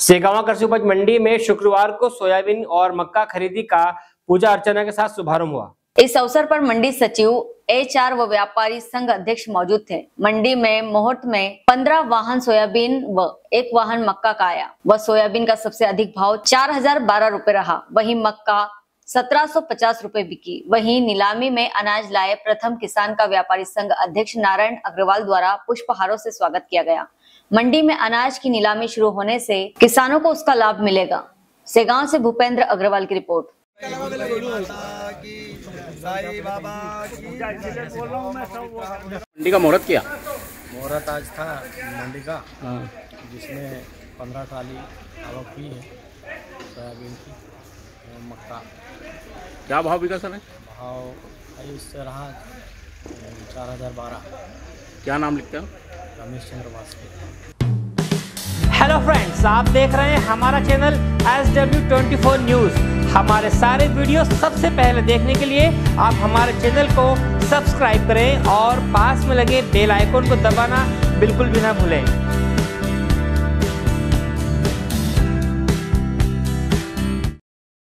सेगावा कृषि उपज मंडी में शुक्रवार को सोयाबीन और मक्का खरीदी का पूजा अर्चना के साथ शुभारंभ हुआ। इस अवसर पर मंडी सचिव एच आर व व्यापारी संघ अध्यक्ष मौजूद थे। मंडी में मोहट में 15 वाहन सोयाबीन व एक वाहन मक्का का आया। व सोयाबीन का सबसे अधिक भाव चार हज़ार बारह रूपए रहा। वही मक्का सत्रह सौ पचास रूपए बिकी। वहीं नीलामी में अनाज लाए प्रथम किसान का व्यापारी संघ अध्यक्ष नारायण अग्रवाल द्वारा पुष्पहारों से स्वागत किया गया। मंडी में अनाज की नीलामी शुरू होने से किसानों को उसका लाभ मिलेगा। सेगांव से भूपेंद्र अग्रवाल की रिपोर्ट। मंडी का मुहूर्त किया? मुहूर्त आज था मंडी का जिसमें पंद्रह ट्राली आवक हुई है सोयाबीन की मक्का। क्या भाव बिका सर भाव है इससे रहा चार हज़ार बारह। क्या नाम लिखते हो? रमेश चंद्र वास्ते हेलो फ्रेंड्स आप देख रहे हैं हमारा channel S W twenty four news हमारे सारे वीडियो सबसे पहले देखने के लिए आप हमारे चैनल को सब्सक्राइब करें और पास में लगे बेल आइकन को दबाना बिल्कुल भी ना भूलें।